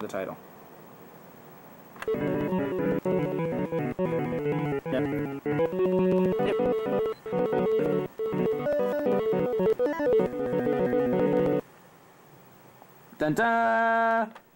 the title. Yep. Yep. Dun dun!